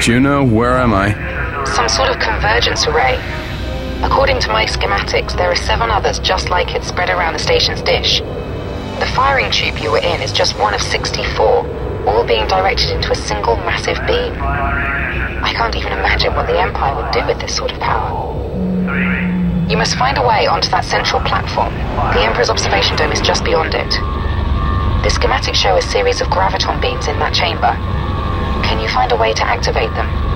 Juno, where am I? Some sort of convergence array. According to my schematics, there are seven others just like it spread around the station's dish. The firing tube you were in is just one of 64, all being directed into a single massive beam. I can't even imagine what the Empire would do with this sort of power. You must find a way onto that central platform. The Emperor's observation dome is just beyond it. The schematics show a series of graviton beams in that chamber. Find a way to activate them?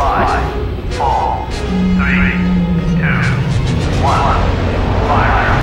Five, four, three, two, one. Fire.